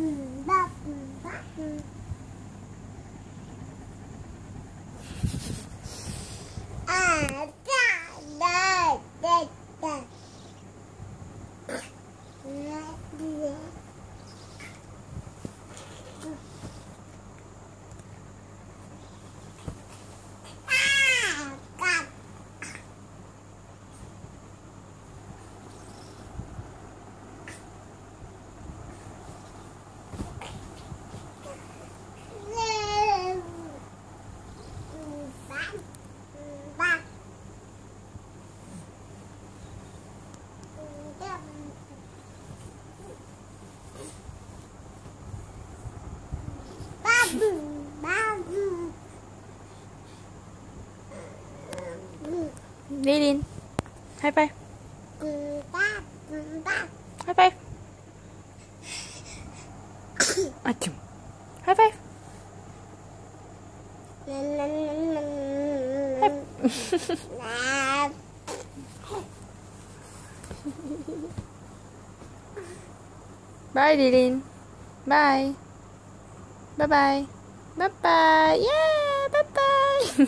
嗯爸 đi đi. Hai bay hai bay à chùm hai bay Bye, Lilin. Bye. Bye bye. Bye bye. Yeah, bye bye.